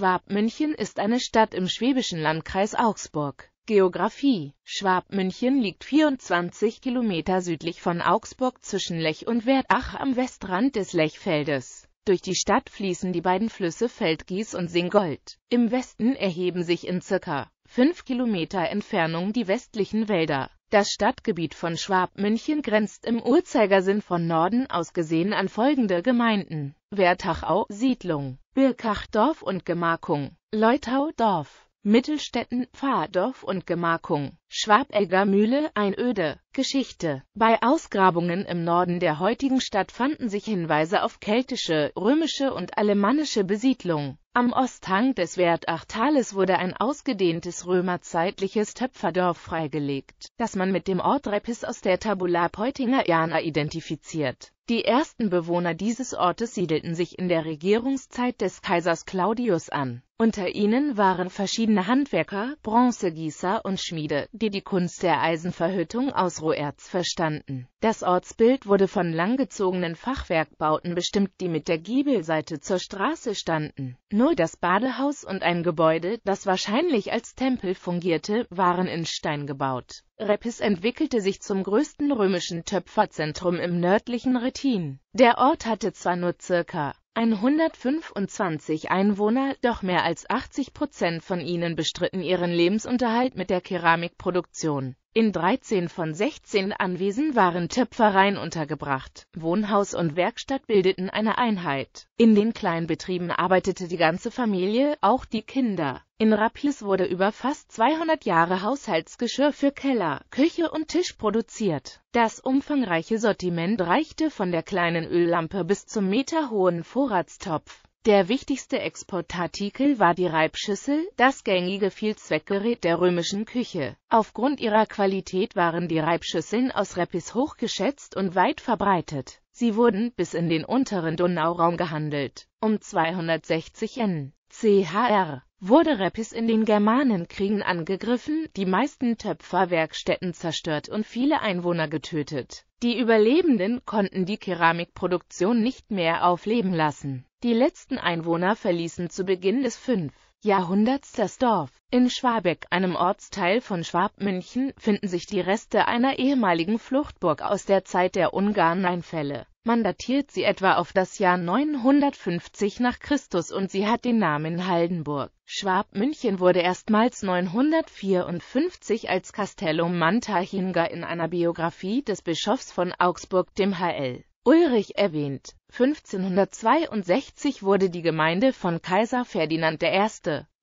Schwabmünchen ist eine Stadt im schwäbischen Landkreis Augsburg. Geografie Schwabmünchen liegt 24 Kilometer südlich von Augsburg zwischen Lech und Werdach am Westrand des Lechfeldes. Durch die Stadt fließen die beiden Flüsse Feldgies und Singold. Im Westen erheben sich in circa 5 Kilometer Entfernung die westlichen Wälder. Das Stadtgebiet von Schwabmünchen grenzt im Uhrzeigersinn von Norden aus gesehen an folgende Gemeinden: Wertachau, Siedlung, Birkachdorf und Gemarkung, Leutau, Dorf, Mittelstetten, Pfarrdorf und Gemarkung, Schwabegger Mühle, Einöde. Geschichte Bei Ausgrabungen im Norden der heutigen Stadt fanden sich Hinweise auf keltische, römische und alemannische Besiedlung. Am Osthang des Werdachtales wurde ein ausgedehntes römerzeitliches Töpferdorf freigelegt, das man mit dem Ort Reppis aus der Tabula Peutingeriana identifiziert. Die ersten Bewohner dieses Ortes siedelten sich in der Regierungszeit des Kaisers Claudius an. Unter ihnen waren verschiedene Handwerker, Bronzegießer und Schmiede, die die Kunst der Eisenverhüttung aus Roherz verstanden. Das Ortsbild wurde von langgezogenen Fachwerkbauten bestimmt, die mit der Giebelseite zur Straße standen. Nur das Badehaus und ein Gebäude, das wahrscheinlich als Tempel fungierte, waren in Stein gebaut. Reppis entwickelte sich zum größten römischen Töpferzentrum im nördlichen Rettin. Der Ort hatte zwar nur circa 125 Einwohner, doch mehr als 80 Prozent von ihnen bestritten ihren Lebensunterhalt mit der Keramikproduktion. In 13 von 16 Anwesen waren Töpfereien untergebracht. Wohnhaus und Werkstatt bildeten eine Einheit. In den Kleinbetrieben arbeitete die ganze Familie, auch die Kinder. In Rappis wurde über fast 200 Jahre Haushaltsgeschirr für Keller, Küche und Tisch produziert. Das umfangreiche Sortiment reichte von der kleinen Öllampe bis zum meterhohen Vorratstopf. Der wichtigste Exportartikel war die Reibschüssel, das gängige Vielzweckgerät der römischen Küche. Aufgrund ihrer Qualität waren die Reibschüsseln aus Reppis hochgeschätzt und weit verbreitet. Sie wurden bis in den unteren Donauraum gehandelt. Um 260 n. CHR wurde Reppis in den Germanenkriegen angegriffen, die meisten Töpferwerkstätten zerstört und viele Einwohner getötet. Die Überlebenden konnten die Keramikproduktion nicht mehr aufleben lassen. Die letzten Einwohner verließen zu Beginn des 5. Jahrhunderts das Dorf. In Schwabeck, einem Ortsteil von Schwabmünchen, finden sich die Reste einer ehemaligen Fluchtburg aus der Zeit der Ungarneinfälle. Man datiert sie etwa auf das Jahr 950 nach Christus und sie hat den Namen Haldenburg. Schwabmünchen wurde erstmals 954 als Castellum Mantachinga in einer Biografie des Bischofs von Augsburg dem hl. Ulrich erwähnt. 1562 wurde die Gemeinde von Kaiser Ferdinand I.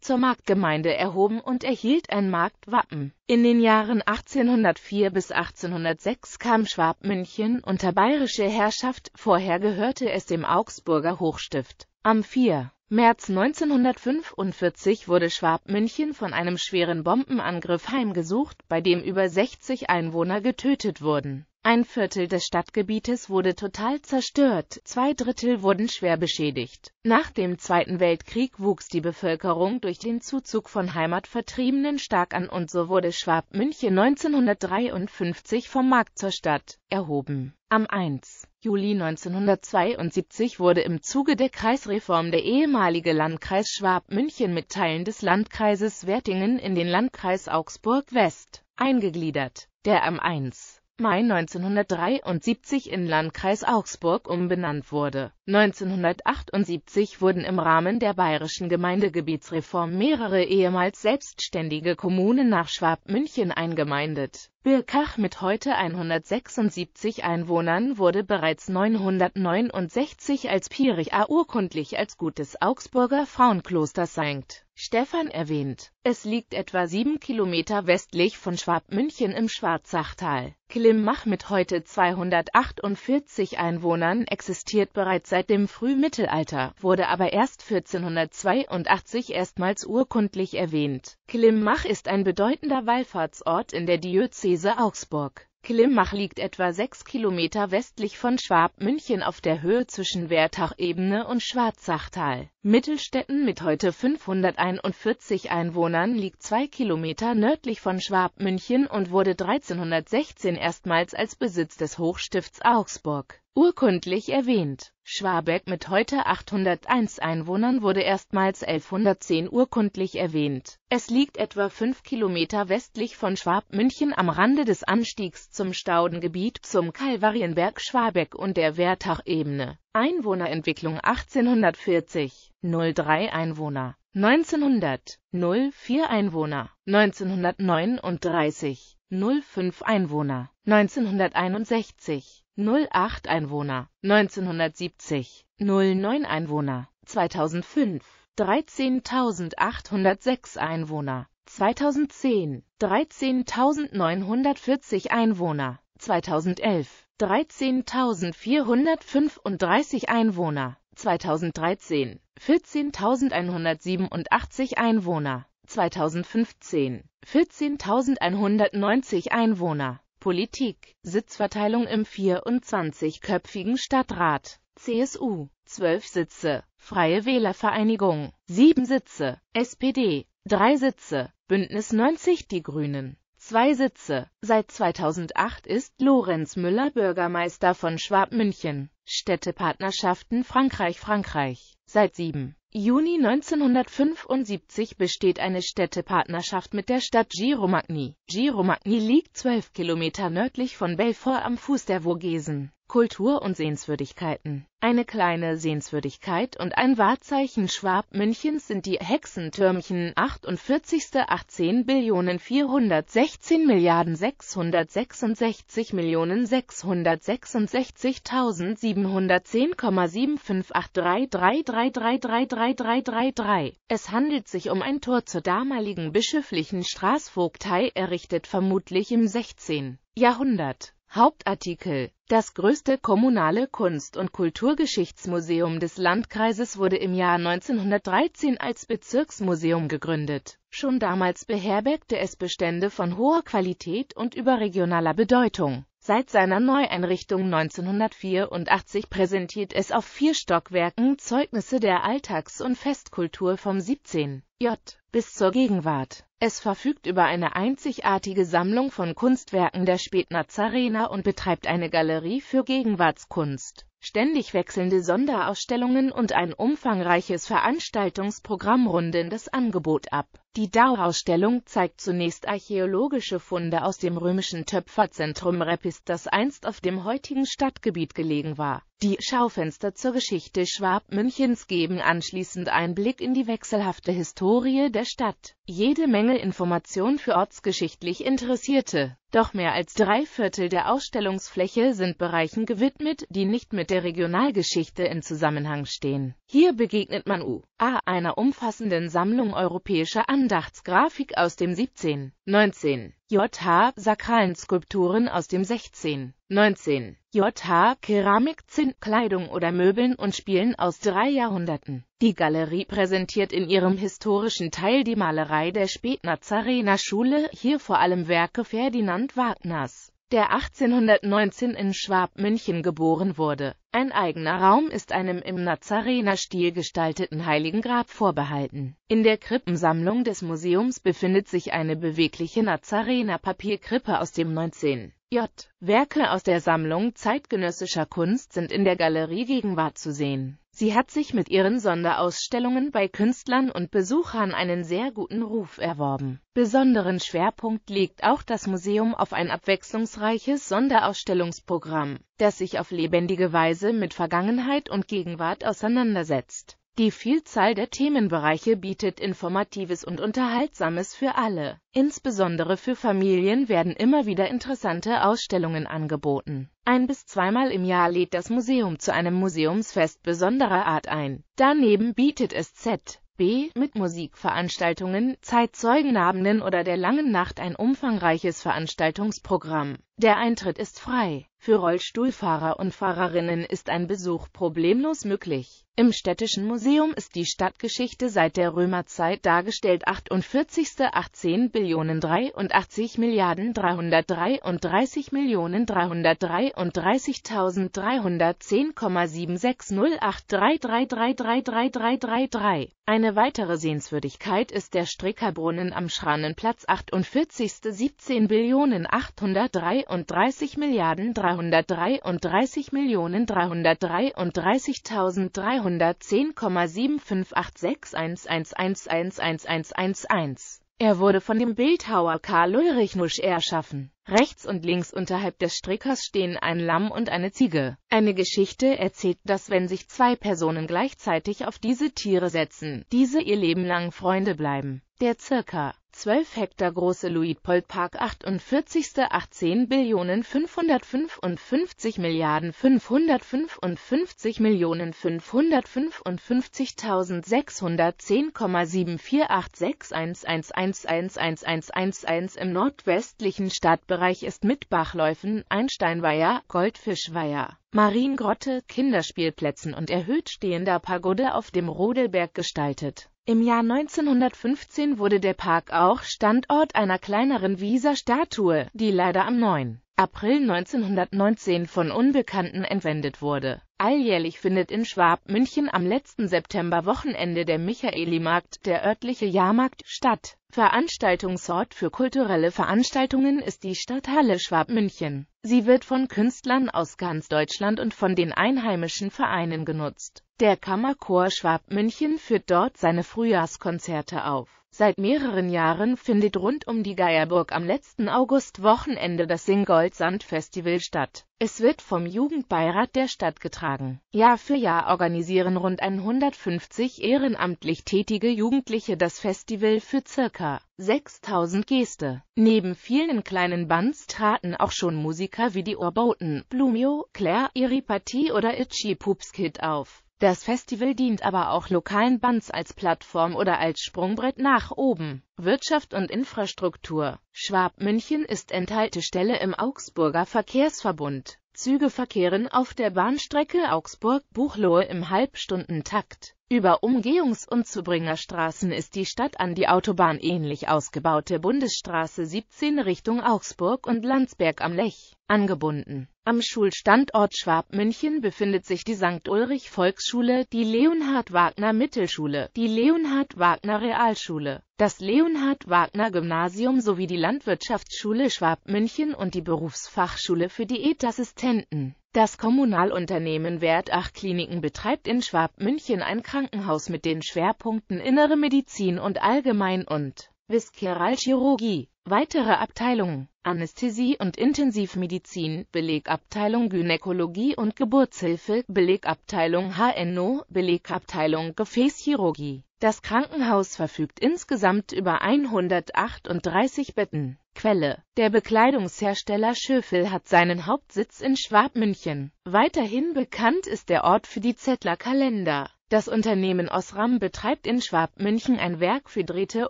zur Marktgemeinde erhoben und erhielt ein Marktwappen. In den Jahren 1804 bis 1806 kam Schwabmünchen unter bayerische Herrschaft, vorher gehörte es dem Augsburger Hochstift. Am 4. März 1945 wurde Schwabmünchen von einem schweren Bombenangriff heimgesucht, bei dem über 60 Einwohner getötet wurden ein Viertel des Stadtgebietes wurde total zerstört, zwei Drittel wurden schwer beschädigt. Nach dem Zweiten Weltkrieg wuchs die Bevölkerung durch den Zuzug von Heimatvertriebenen stark an und so wurde Schwabmünchen 1953 vom Markt zur Stadt erhoben. Am 1. Juli 1972 wurde im Zuge der Kreisreform der ehemalige Landkreis Schwabmünchen mit Teilen des Landkreises Wertingen in den Landkreis Augsburg-West eingegliedert. Der am 1. Mai 1973 in Landkreis Augsburg umbenannt wurde. 1978 wurden im Rahmen der bayerischen Gemeindegebietsreform mehrere ehemals selbstständige Kommunen nach Schwabmünchen eingemeindet. Birkach mit heute 176 Einwohnern wurde bereits 969 als Pirich urkundlich als Gut des Augsburger Frauenklosters St. Stephan erwähnt. Es liegt etwa sieben Kilometer westlich von Schwabmünchen im Schwarzachtal. Klimbach mit heute 248 Einwohnern existiert bereits seit dem Frühmittelalter, wurde aber erst 1482 erstmals urkundlich erwähnt. Klimbach ist ein bedeutender Wallfahrtsort in der Diözese Augsburg. Klimbach liegt etwa sechs Kilometer westlich von Schwabmünchen auf der Höhe zwischen Wertach-Ebene und Schwarzachtal. Mittelstetten mit heute 541 Einwohnern liegt zwei Kilometer nördlich von Schwabmünchen und wurde 1316 erstmals als Besitz des Hochstifts Augsburg. Urkundlich erwähnt Schwabeck mit heute 801 Einwohnern wurde erstmals 1110 urkundlich erwähnt. Es liegt etwa 5 Kilometer westlich von Schwabmünchen am Rande des Anstiegs zum Staudengebiet zum Kalvarienberg Schwabeck und der Wertach-Ebene. Einwohnerentwicklung 1840 03 Einwohner. 1900 04 Einwohner. 1939 05 Einwohner. 1961 08 Einwohner, 1970 09 Einwohner, 2005 13.806 Einwohner, 2010 13.940 Einwohner, 2011 13.435 Einwohner, 2013 14.187 Einwohner, 2015 14.190 Einwohner Politik, Sitzverteilung im 24-köpfigen Stadtrat, CSU, 12 Sitze, Freie Wählervereinigung, 7 Sitze, SPD, 3 Sitze, Bündnis 90 Die Grünen, 2 Sitze. Seit 2008 ist Lorenz Müller Bürgermeister von Schwabmünchen. Städtepartnerschaften Frankreich Frankreich. Seit 7. Juni 1975 besteht eine Städtepartnerschaft mit der Stadt Giromagny. Giromagny liegt 12 Kilometer nördlich von Belfort am Fuß der Vogesen. Kultur und Sehenswürdigkeiten eine kleine Sehenswürdigkeit und ein Wahrzeichen Schwabmünchens sind die Hexentürmchen 48. 18 Billionen 416 Milliarden 666 Millionen 666.710,758333333333. Es handelt sich um ein Tor zur damaligen bischöflichen Straßvogtei errichtet vermutlich im 16. Jahrhundert Hauptartikel: Das größte kommunale Kunst und Kulturgeschichtsmuseum des Landkreises wurde im Jahr 1913 als Bezirksmuseum gegründet. Schon damals beherbergte es Bestände von hoher Qualität und überregionaler Bedeutung. Seit seiner Neueinrichtung 1984 präsentiert es auf vier Stockwerken Zeugnisse der Alltags und Festkultur vom 17. J. bis zur Gegenwart. Es verfügt über eine einzigartige Sammlung von Kunstwerken der Spätnazarener und betreibt eine Galerie für Gegenwartskunst, ständig wechselnde Sonderausstellungen und ein umfangreiches Veranstaltungsprogramm runden das Angebot ab. Die Dauerausstellung zeigt zunächst archäologische Funde aus dem römischen Töpferzentrum Repis, das einst auf dem heutigen Stadtgebiet gelegen war. Die Schaufenster zur Geschichte Schwabmünchens geben anschließend Einblick in die wechselhafte Historie der Stadt. Jede Menge Information für ortsgeschichtlich Interessierte. Doch mehr als drei Viertel der Ausstellungsfläche sind Bereichen gewidmet, die nicht mit der Regionalgeschichte in Zusammenhang stehen. Hier begegnet man u.a. einer umfassenden Sammlung europäischer Andachtsgrafik aus dem 17. 19. J.H. sakralen Skulpturen aus dem 16. 19. J.H. Keramik, Zinn, Kleidung oder Möbeln und Spielen aus drei Jahrhunderten. Die Galerie präsentiert in ihrem historischen Teil die Malerei der Spätnazarener Schule, hier vor allem Werke Ferdinand Wagners der 1819 in Schwabmünchen geboren wurde. Ein eigener Raum ist einem im Nazarenerstil gestalteten Heiligengrab vorbehalten. In der Krippensammlung des Museums befindet sich eine bewegliche Nazarener-Papierkrippe aus dem 19. J. Werke aus der Sammlung zeitgenössischer Kunst sind in der Galerie Gegenwart zu sehen Sie hat sich mit ihren Sonderausstellungen bei Künstlern und Besuchern einen sehr guten Ruf erworben. Besonderen Schwerpunkt legt auch das Museum auf ein abwechslungsreiches Sonderausstellungsprogramm, das sich auf lebendige Weise mit Vergangenheit und Gegenwart auseinandersetzt die Vielzahl der Themenbereiche bietet Informatives und Unterhaltsames für alle. Insbesondere für Familien werden immer wieder interessante Ausstellungen angeboten. Ein bis zweimal im Jahr lädt das Museum zu einem Museumsfest besonderer Art ein. Daneben bietet es Z B. mit Musikveranstaltungen, Zeitzeugenabenden oder der Langen Nacht ein umfangreiches Veranstaltungsprogramm. Der Eintritt ist frei. Für Rollstuhlfahrer und Fahrerinnen ist ein Besuch problemlos möglich. Im Städtischen Museum ist die Stadtgeschichte seit der Römerzeit dargestellt 48. 18 Billionen 83 Milliarden 333 Millionen 333.310,760833333333. Eine weitere Sehenswürdigkeit ist der Strickerbrunnen am Schranenplatz 48. 17 Billionen 833 Milliarden 300 333.333.310,7586111111111. Er wurde von dem Bildhauer Karl Ulrich Nusch erschaffen. Rechts und links unterhalb des Strickers stehen ein Lamm und eine Ziege. Eine Geschichte erzählt, dass wenn sich zwei Personen gleichzeitig auf diese Tiere setzen, diese ihr Leben lang Freunde bleiben. Der ca. 12 Hektar große Luitpoldpark 48. 18 Billionen 555 Milliarden 555 Millionen 555.610,7486111111111 im nordwestlichen Stadtbereich ist mit Bachläufen, Einsteinweiher, Goldfischweiher, Mariengrotte, Kinderspielplätzen und erhöht stehender Pagode auf dem Rodelberg gestaltet im Jahr 1915 wurde der Park auch Standort einer kleineren Wieser-Statue, die leider am 9. April 1919 von Unbekannten entwendet wurde. Alljährlich findet in Schwabmünchen am letzten Septemberwochenende der Michaelimarkt, der örtliche Jahrmarkt, statt. Veranstaltungsort für kulturelle Veranstaltungen ist die Stadthalle Schwabmünchen. Sie wird von Künstlern aus ganz Deutschland und von den einheimischen Vereinen genutzt der Kammerchor Schwabmünchen führt dort seine Frühjahrskonzerte auf. Seit mehreren Jahren findet rund um die Geierburg am letzten Augustwochenende das Singoldsand-Festival statt. Es wird vom Jugendbeirat der Stadt getragen. Jahr für Jahr organisieren rund 150 ehrenamtlich tätige Jugendliche das Festival für circa 6000 Gäste. Neben vielen kleinen Bands traten auch schon Musiker wie die Urbauten, Blumio, Claire, Iripati oder Itchy Poops Kid auf. Das Festival dient aber auch lokalen Bands als Plattform oder als Sprungbrett nach oben. Wirtschaft und Infrastruktur Schwabmünchen ist Enthaltestelle im Augsburger Verkehrsverbund. Züge verkehren auf der Bahnstrecke Augsburg-Buchloe im Halbstundentakt. Über Umgehungs- und Zubringerstraßen ist die Stadt an die Autobahn ähnlich ausgebaute Bundesstraße 17 Richtung Augsburg und Landsberg am Lech angebunden. Am Schulstandort Schwabmünchen befindet sich die St. Ulrich Volksschule, die Leonhard Wagner Mittelschule, die Leonhard Wagner Realschule, das Leonhard Wagner Gymnasium sowie die Landwirtschaftsschule Schwabmünchen und die Berufsfachschule für Diätassistenten. Das Kommunalunternehmen Wertach Kliniken betreibt in Schwabmünchen ein Krankenhaus mit den Schwerpunkten Innere Medizin und Allgemein- und Visceralchirurgie. Weitere Abteilungen Anästhesie und Intensivmedizin, Belegabteilung Gynäkologie und Geburtshilfe, Belegabteilung HNO, Belegabteilung Gefäßchirurgie. Das Krankenhaus verfügt insgesamt über 138 Betten. Quelle: Der Bekleidungshersteller Schöfel hat seinen Hauptsitz in Schwabmünchen. Weiterhin bekannt ist der Ort für die Zettler Kalender. Das Unternehmen Osram betreibt in Schwabmünchen ein Werk für Drähte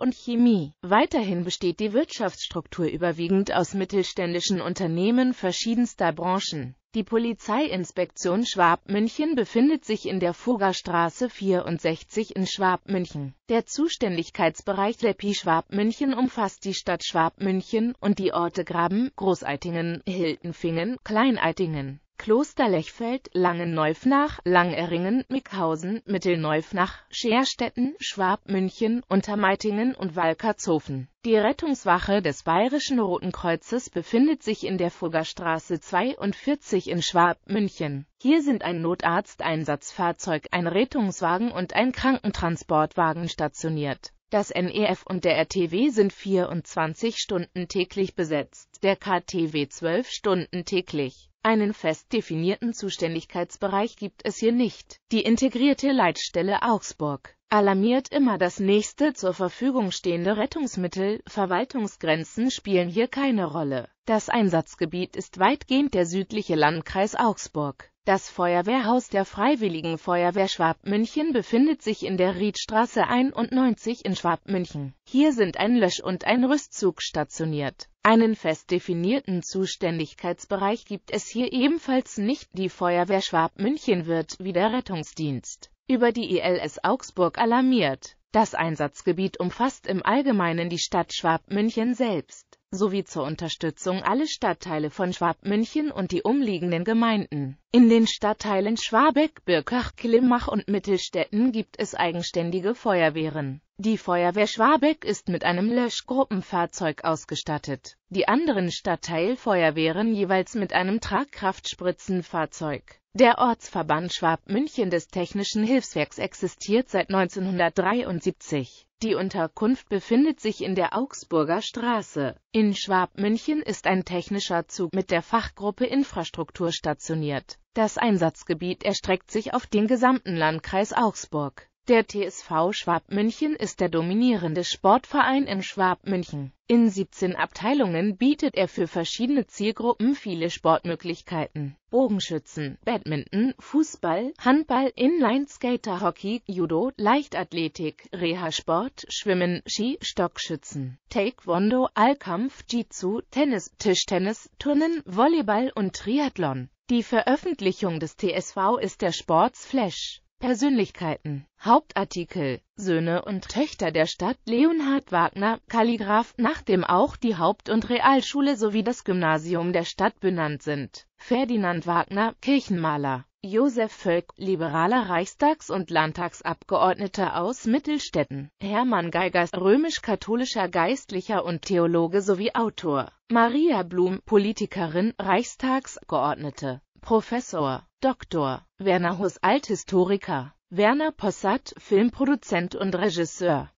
und Chemie. Weiterhin besteht die Wirtschaftsstruktur überwiegend aus mittelständischen Unternehmen verschiedenster Branchen. Die Polizeiinspektion Schwabmünchen befindet sich in der Fuggerstraße 64 in Schwabmünchen. Der Zuständigkeitsbereich der Schwabmünchen umfasst die Stadt Schwabmünchen und die Orte Graben, Großeitingen, Hiltenfingen, Kleineittingen Kloster Lechfeld, Langenneufnach, Langerringen, Mickhausen, Mittelneufnach, Scherstetten, Schwabmünchen, Untermeitingen und Walkertshofen. Die Rettungswache des Bayerischen Roten Kreuzes befindet sich in der Fuggerstraße 42 in Schwabmünchen. Hier sind ein Notarzteinsatzfahrzeug, ein Rettungswagen und ein Krankentransportwagen stationiert. Das NEF und der RTW sind 24 Stunden täglich besetzt, der KTW 12 Stunden täglich. Einen fest definierten Zuständigkeitsbereich gibt es hier nicht. Die integrierte Leitstelle Augsburg alarmiert immer das nächste zur Verfügung stehende Rettungsmittel, Verwaltungsgrenzen spielen hier keine Rolle. Das Einsatzgebiet ist weitgehend der südliche Landkreis Augsburg. Das Feuerwehrhaus der Freiwilligen Feuerwehr Schwabmünchen befindet sich in der Riedstraße 91 in Schwabmünchen. Hier sind ein Lösch- und ein Rüstzug stationiert. Einen fest definierten Zuständigkeitsbereich gibt es hier ebenfalls nicht. Die Feuerwehr Schwabmünchen wird, wie der Rettungsdienst, über die ILS Augsburg alarmiert. Das Einsatzgebiet umfasst im Allgemeinen die Stadt Schwabmünchen selbst sowie zur Unterstützung alle Stadtteile von Schwabmünchen und die umliegenden Gemeinden. In den Stadtteilen Schwabeck, Birkach, Klimbach und Mittelstädten gibt es eigenständige Feuerwehren. Die Feuerwehr Schwabeck ist mit einem Löschgruppenfahrzeug ausgestattet, die anderen Stadtteilfeuerwehren jeweils mit einem Tragkraftspritzenfahrzeug. Der Ortsverband Schwabmünchen des Technischen Hilfswerks existiert seit 1973. Die Unterkunft befindet sich in der Augsburger Straße. In Schwabmünchen ist ein technischer Zug mit der Fachgruppe Infrastruktur stationiert. Das Einsatzgebiet erstreckt sich auf den gesamten Landkreis Augsburg. Der TSV Schwabmünchen ist der dominierende Sportverein in Schwabmünchen. In 17 Abteilungen bietet er für verschiedene Zielgruppen viele Sportmöglichkeiten. Bogenschützen, Badminton, Fußball, Handball, Inline-Skater, Hockey, Judo, Leichtathletik, Reha-Sport, Schwimmen, Ski, Stockschützen, Taekwondo, Allkampf, Jitsu, Tennis, Tischtennis, Turnen, Volleyball und Triathlon. Die Veröffentlichung des TSV ist der Sports Flash. Persönlichkeiten Hauptartikel Söhne und Töchter der Stadt Leonhard Wagner, Kalligraph, nach dem auch die Haupt- und Realschule sowie das Gymnasium der Stadt benannt sind. Ferdinand Wagner, Kirchenmaler. Josef Völk, liberaler Reichstags- und Landtagsabgeordneter aus Mittelstetten. Hermann Geigers, römisch-katholischer Geistlicher und Theologe sowie Autor. Maria Blum, Politikerin, Reichstagsgeordnete. Professor, Dr. Werner Hus Althistoriker, Werner Possat, Filmproduzent und Regisseur